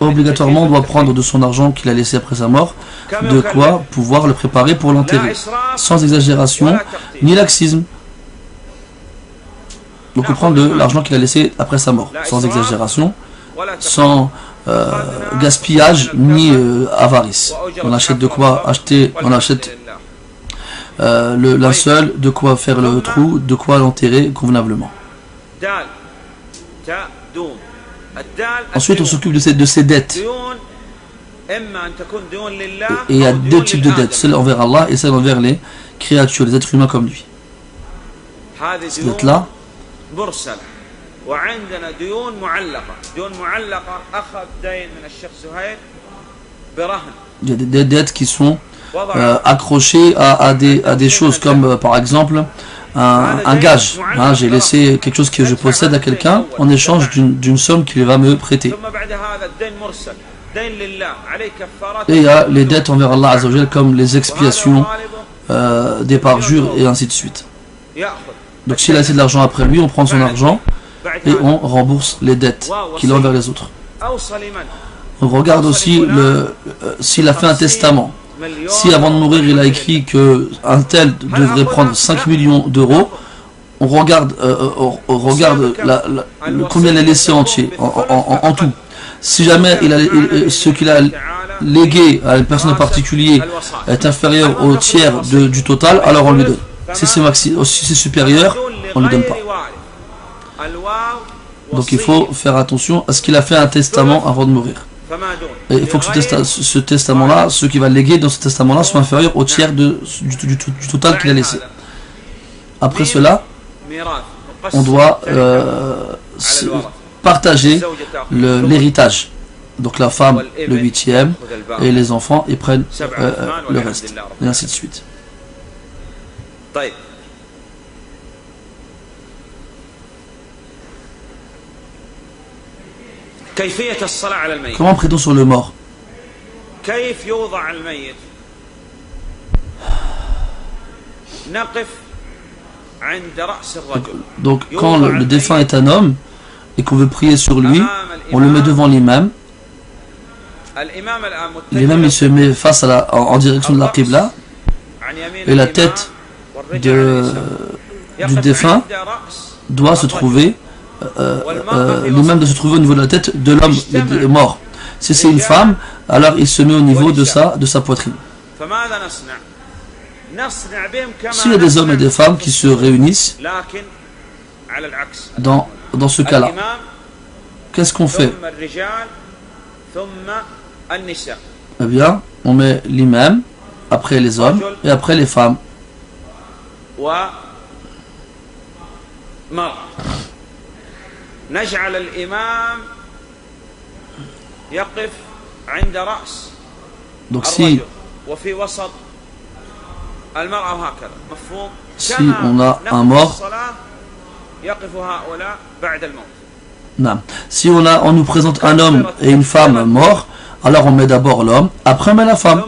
obligatoirement, on doit prendre de son argent qu'il a laissé après sa mort, de quoi pouvoir le préparer pour l'enterrer, sans exagération ni laxisme. Donc on prend de l'argent qu'il a laissé après sa mort, sans exagération, sans euh, gaspillage ni euh, avarice. On achète de quoi acheter, on achète euh, le de quoi faire le trou, de quoi l'enterrer convenablement. Ensuite, on s'occupe de ces, de dettes. Et il y a deux types de dettes, celle envers Allah et celle envers les créatures, les êtres humains comme lui. Il y a des dettes qui sont euh, accrochées à, des, à, des, choses comme euh, par exemple un, gage. Hein, J'ai laissé quelque chose que je possède à quelqu'un en échange d'une somme qu'il va me prêter. Et il y a les dettes envers Allah Azzawajal comme les expiations, euh, des parjures et ainsi de suite. Donc s'il a assez de l'argent après lui, on prend son argent et on rembourse les dettes qu'il a envers les autres. On regarde aussi le, euh, s'il a fait un testament. Si avant de mourir il a écrit que un tel devrait prendre 5 millions d'euros, on regarde, euh, on regarde la, combien il a laissé entier, en, tout. Si jamais il a, ce qu'il a légué à une personne en particulier est inférieur au tiers du total, alors on lui donne. Si c'est supérieur, on ne lui donne pas. Donc il faut faire attention à ce qu'il a fait un testament avant de mourir. Et il faut que ce, testament-là, ce qui va léguer dans ce testament-là, soit inférieur au tiers du, total qu'il a laissé. Après cela, on doit euh, partager l'héritage. Donc la femme le huitième et les enfants ils prennent euh, le reste. Et ainsi de suite. Comment prie-t-on sur le mort donc, quand le, défunt est un homme et qu'on veut prier sur lui, on le met devant l'imam. L'imam il se met face à la, en, direction de la Qibla et la tête de, du défunt doit se trouver euh, euh, l'imam doit se trouver au niveau de la tête de l'homme mort. Si c'est une femme, alors il se met au niveau de sa, de sa poitrine. S'il y a des hommes et des femmes qui se réunissent dans, dans ce cas-là, qu'est-ce qu'on fait Eh bien, on met l'imam, après les hommes et après les femmes. نجعل الإمام يقف عند رأس Donc si, وفي وسط المرأة وهكذا مفهوم si on a un mort يقف هؤلاء بعد الموت Non. Si on, a, on nous présente un homme et une femme morts, alors on met d'abord l'homme, après on met la femme.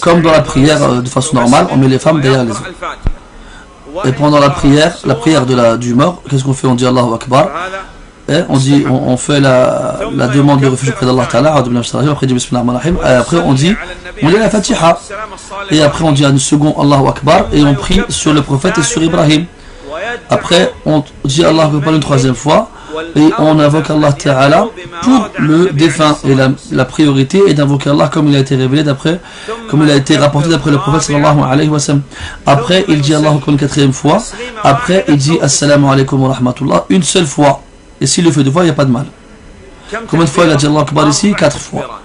Comme dans la prière euh, de façon normale, on met les femmes derrière les hommes. Et pendant la prière, la prière de la, du mort, qu'est-ce qu'on fait? On dit Allahu Akbar. Et on dit, on, fait la, la, demande de refuge auprès d'Allah Ta'ala, après après on dit, on lit la Fatiha, et après on dit un second Allahu Akbar, et on prie sur le prophète et sur Ibrahim. Après on dit Allahu Akbar une troisième fois, et on invoque Allah Ta'ala pour le défunt. Et la, priorité est d'invoquer Allah comme il a été révélé d'après, comme il a été rapporté d'après le prophète sallallahu alayhi wa sallam. Après, il dit Allah une quatrième fois. Après, il dit Assalamu alaikum wa rahmatullah une seule fois. Et s'il le fait deux fois, il n'y a pas de mal. Combien de fois il a dit Allah Akbar ici? Quatre fois.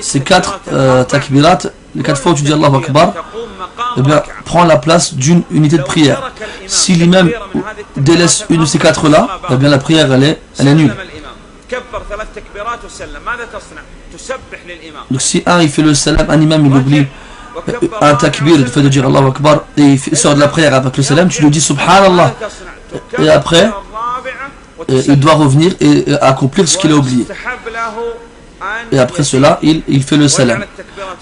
Ces quatre euh, takbirat, les quatre fois où tu dis Allah Akbar, eh bien, prend la place d'une unité de prière. Si l'imam délaisse une de ces quatre-là, eh bien la prière elle est, elle est nulle. Donc si un il fait le salam, un imam il oublie euh, un takbir, le fait de dire Allah Akbar, et il sort de la prière avec le salam, tu lui dis Subhanallah. Et après, euh, il doit revenir et accomplir ce qu'il a oublié. Et après cela, il, il fait le salam.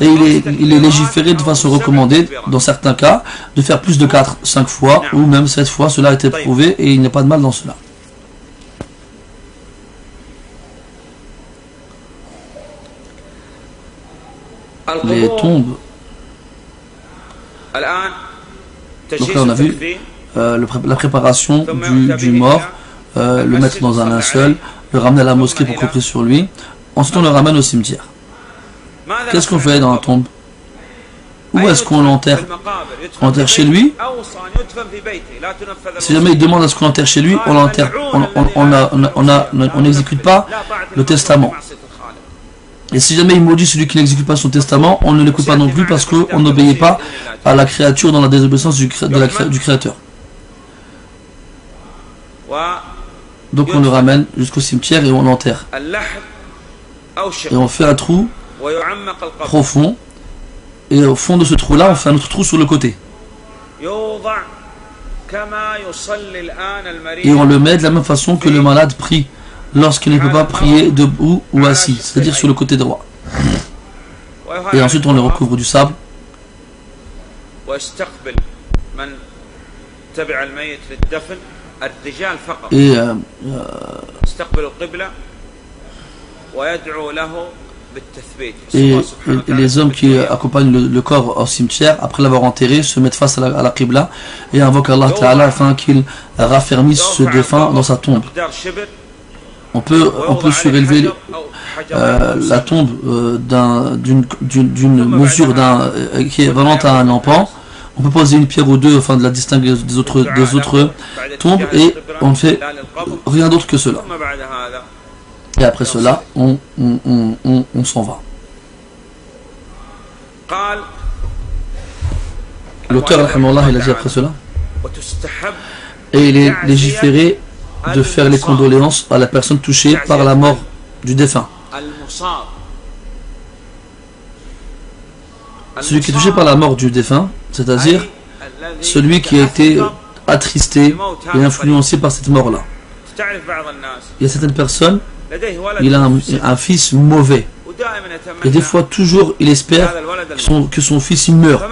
Et il est, il légiféré de façon recommandée, dans certains cas, de faire plus de 4, 5 fois, ou même 7 fois. Cela a été prouvé et il n'y a pas de mal dans cela. Les tombes. Donc là, on a vu euh, la préparation du, mort, euh, le mettre dans un linceul, le ramener à la mosquée pour compter sur lui. Ensuite, on le ramène au cimetière. Qu'est-ce qu'on fait dans la tombe? Où est-ce qu'on l'enterre? On l'enterre chez lui? Si jamais il demande à ce qu'on l'enterre chez lui, on l'enterre. On n'exécute pas le testament. Et si jamais il maudit celui qui n'exécute pas son testament, on ne l'écoute pas non plus parce qu'on n'obéit pas à la créature dans la désobéissance du, du Créateur. Donc on le ramène jusqu'au cimetière et on l'enterre et on fait un trou profond. Et au fond de ce trou là on fait un autre trou sur le côté. et on le met de la même façon que le malade prie lorsqu'il ne peut pas prier debout ou assis, c'est-à-dire sur le côté droit. Et ensuite on le recouvre du sable. Et euh, et, les hommes qui accompagnent le, corps au cimetière, après l'avoir enterré, se mettent face à la, Qibla et invoquent Allah Ta'ala afin qu'il raffermisse ce défunt dans sa tombe. On peut, on peut surélever euh, la tombe euh, d'une mesure euh, qui est vraiment à un empan. On peut poser une pierre ou deux afin de la distinguer des autres, des autres tombes et on ne fait rien d'autre que cela. Et après cela, on, on, on, on s'en va. L'auteur, il a dit après cela, et il est légiféré de faire les condoléances à la personne touchée par la mort du défunt. Celui qui est touché par la mort du défunt, c'est-à-dire celui qui a été attristé et influencé par cette mort-là. Il y a certaines personnes il a un, fils mauvais. Et des fois, toujours, il espère que son, fils il meurt.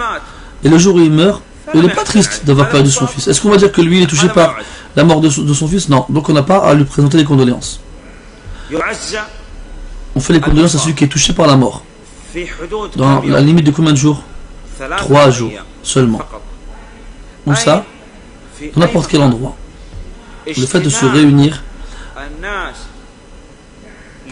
Et le jour où il meurt, il n'est pas triste d'avoir perdu son fils. Est-ce qu'on va dire que lui, il est touché par la mort de, son fils? Non. Donc on n'a pas à lui présenter les condoléances. On fait les condoléances à celui qui est touché par la mort. Dans la limite de combien de jours? Trois jours seulement. Ou ça Dans n'importe quel endroit. Le fait de se réunir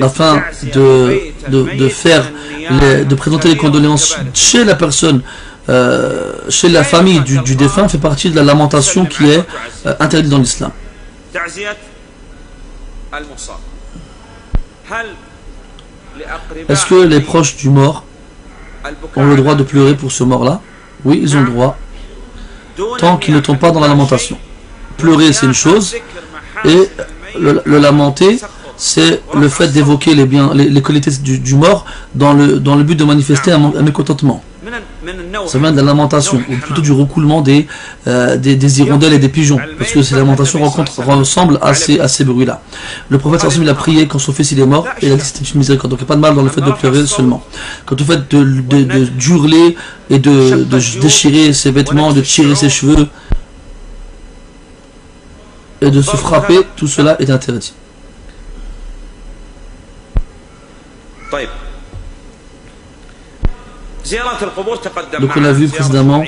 afin de, de, faire de présenter les condoléances chez la personne, euh, chez la famille du, défunt, fait partie de la lamentation qui est euh, interdite dans l'islam. Est-ce que les proches du mort ont le droit de pleurer pour ce mort-là? Oui, ils ont le droit, tant qu'ils ne tombent pas dans la lamentation. Pleurer, c'est une chose, et le lamenter, c'est le fait d'évoquer les, biens, les, qualités du, mort dans le, but de manifester un, mécontentement. Ça vient de la lamentation, ou plutôt du recoulement des, euh, hirondelles et des pigeons, parce que ces lamentations ressemblent à ces, à ces bruits-là. Le prophète il a prié quand son fils il est mort, et il a dit c'était une miséricorde. Donc il n'y a pas de mal dans le fait de pleurer seulement. Quant au fait de, de, de, et de, de déchirer ses vêtements, de tirer ses cheveux, et de se frapper, tout cela est interdit. Donc on a vu précédemment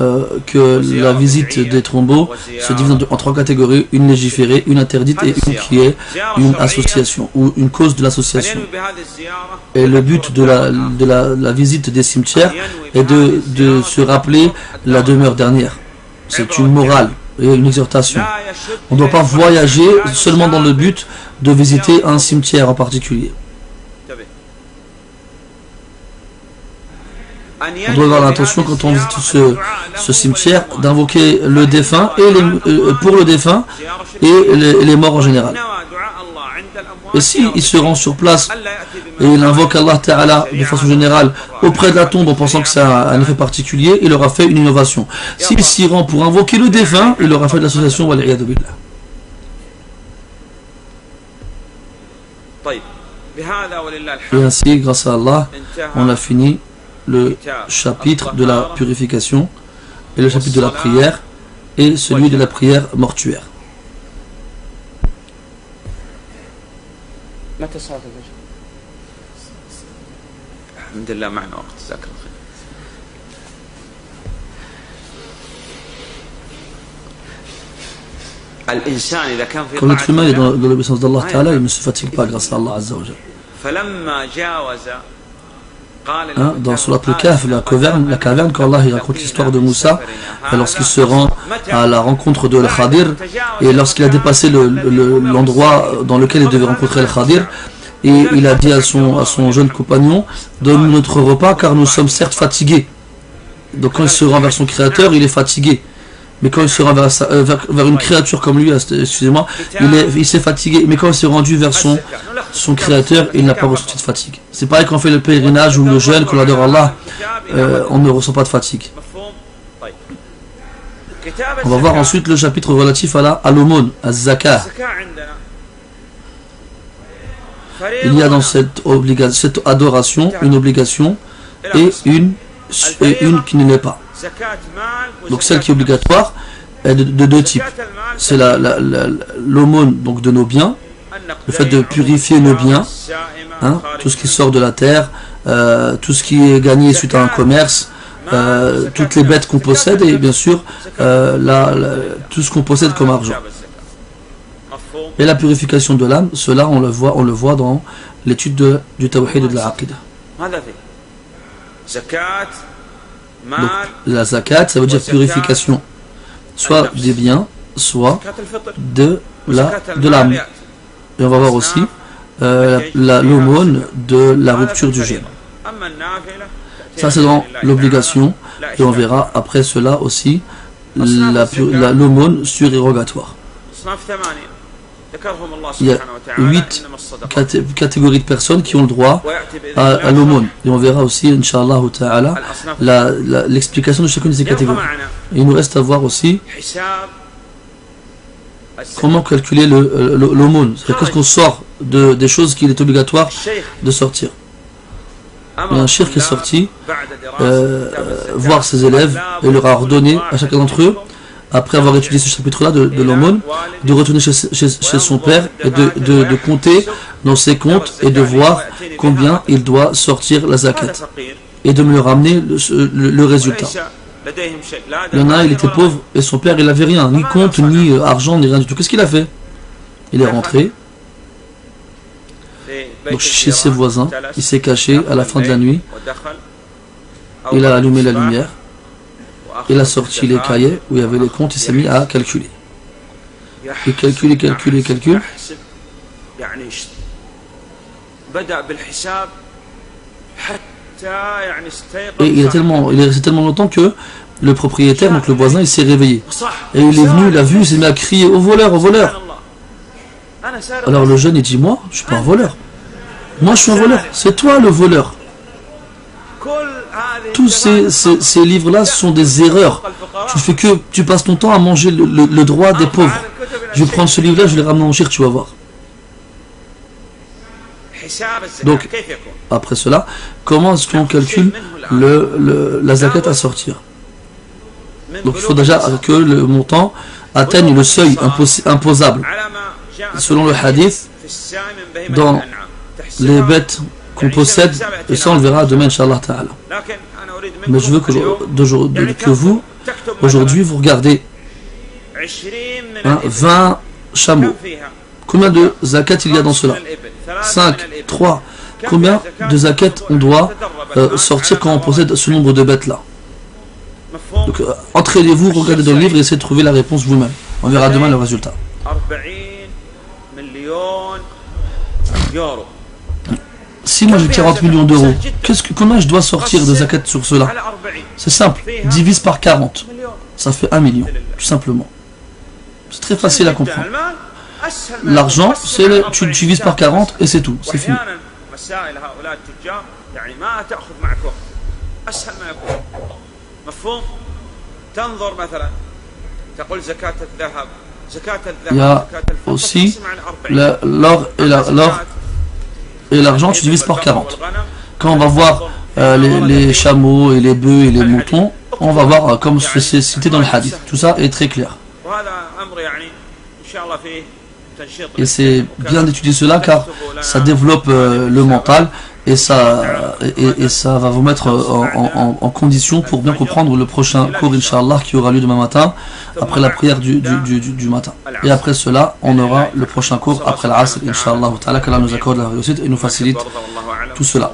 euh, que la visite des tombeaux se divise en, trois catégories, une légiférée, une interdite et une qui est une association ou une cause de l'association. Et le but de la, de la, visite des cimetières est de, de se rappeler la demeure dernière. C'est une morale et une exhortation. On ne doit pas voyager seulement dans le but de visiter un cimetière en particulier. On doit avoir l'intention quand on visite ce, cimetière d'invoquer le défunt et euh, pour le défunt et les, morts en général. Et s'il se rend sur place et il invoque Allah Ta'ala de façon générale auprès de la tombe en pensant que ça a un effet particulier, il aura fait une innovation. S'il s'y rend pour invoquer le défunt, il aura fait de l'association Et ainsi, grâce à Allah, on a fini le chapitre de la purification et le chapitre de la prière et celui de la prière mortuaire. Quand l'être humain est dans l'obéissance d'Allah, il ne se fatigue pas grâce à Allah Azza wa Hein, dans Surat al-Kahf, la caverne, la caverne quand Allah il raconte l'histoire de Moussa, lorsqu'il se rend à la rencontre de Al-Khadir, et lorsqu'il a dépassé l'endroit dans lequel il devait rencontrer Al-Khadir, et il a dit à son, à son jeune compagnon, donne notre repas car nous sommes certes fatigués. Donc quand il se rend vers son créateur, il est fatigué. Mais quand il se rend vers, euh, vers, une créature comme lui, excusez-moi, il s'est fatigué. Mais quand il s'est rendu vers son, son créateur, il n'a pas ressenti de fatigue. C'est pareil quand on fait le pèlerinage ou le jeûne, qu'on adore Allah, euh, on ne ressent pas de fatigue. On va voir ensuite le chapitre relatif à l'aumône, à, il y a dans cette, obligation, cette adoration une obligation et une, et une qui ne l'est pas. Donc celle qui est obligatoire est de, deux types. C'est l'aumône donc de nos biens, le fait de purifier nos biens, hein, tout ce qui sort de la terre, euh, tout ce qui est gagné suite à un commerce, euh, toutes les bêtes qu'on possède et bien sûr euh, tout ce qu'on possède comme argent. Et la purification de l'âme, cela on le voit, on le voit dans l'étude du tawhid et de la aqidah. Donc, la zakat, ça veut dire purification, soit des biens, soit de la de l'âme. Et on va voir aussi euh, l'aumône de la rupture du jeûne. Ça, c'est dans l'obligation. Et on verra après cela aussi l'aumône surérogatoire. Il y a huit catégories de personnes qui ont le droit à, l'aumône. Et on verra aussi, Inch'Allah ta'ala, l'explication de chacune de ces catégories. Il nous reste à voir aussi comment calculer euh, l'aumône? C'est qu'est-ce qu'on sort de, des choses qu'il est obligatoire de sortir? Il un shir qui est sorti euh, voir ses élèves et leur a ordonné à chacun d'entre eux après avoir étudié ce chapitre-là de, l'aumône, de retourner chez, son père et de, compter dans ses comptes et de voir combien il doit sortir la zakat et de me ramener le, résultat. Il y en a, il était pauvre et son père, il n'avait rien, ni compte, ni euh, argent, ni rien du tout. Qu'est-ce qu'il a fait? Il est rentré chez ses voisins, il s'est caché à la fin de la nuit, il a allumé la lumière il a sorti les cahiers où il y avait les comptes, il s'est mis à calculer. Il calcule, calcule, calcule. Et il, est tellement, il est resté tellement longtemps que le propriétaire, donc le voisin, il s'est réveillé. Et il est venu, il a vu, il s'est mis à crier au voleur, au voleur. Alors le jeune, il dit Moi, je suis pas un voleur. Moi, je suis un voleur. C'est toi le voleur tous ces, livres-là sont des erreurs. Tu fais que tu passes ton temps à manger le, droit des pauvres. Je vais prendre ce livre-là, je vais les ramener en tu vas voir. Donc, après cela, comment est-ce qu'on calcule le, la zakat à sortir Donc, il faut déjà que le montant atteigne le seuil imposable. Selon le hadith, dans les bêtes qu'on possède, et ça on le verra demain, Inch'Allah Ta'ala. Mais je veux que, vous, aujourd'hui, vous regardez 20 hein, chameaux. Combien de zakat il y a dans cela 5, 3. Combien de zakat on doit euh, sortir quand on possède ce nombre de bêtes-là Donc, euh, entraînez-vous, regardez dans le livre et essayez de trouver la réponse vous-même. On verra demain le résultat. Si moi j'ai 40 millions d'euros, qu'est-ce que, comment je dois sortir de zakat sur cela? C'est simple, divise par 40. Ça fait 1 million, tout simplement. C'est très facile à comprendre. L'argent, c'est tu, divises par 40 et c'est tout, c'est fini. Il y a aussi l'or et l'or et l'argent, tu divises par 40. Quand on va voir euh, les, chameaux et les bœufs et les moutons, on va voir euh, comme c'est cité dans le hadith. Tout ça est très clair. Et c'est bien d'étudier cela car ça développe euh, le mental et ça, va vous mettre en, condition pour bien comprendre le prochain cours, Inch'Allah, qui aura lieu demain matin, après la prière du, du, matin. Et après cela, on aura le prochain cours après l'Asr, Inch'Allah, qu'Allah nous accorde la réussite et nous facilite tout cela.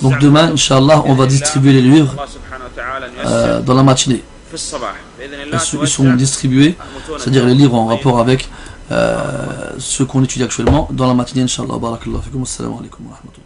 Donc demain, Inch'Allah, on va distribuer les livres euh, dans la matinée. Ils sont distribués, c'est-à-dire les livres en rapport avec euh, ce qu'on étudie actuellement dans la matinée, Inch'Allah. Barakallahu fikum. Assalamu alaikum wa rahmatullah.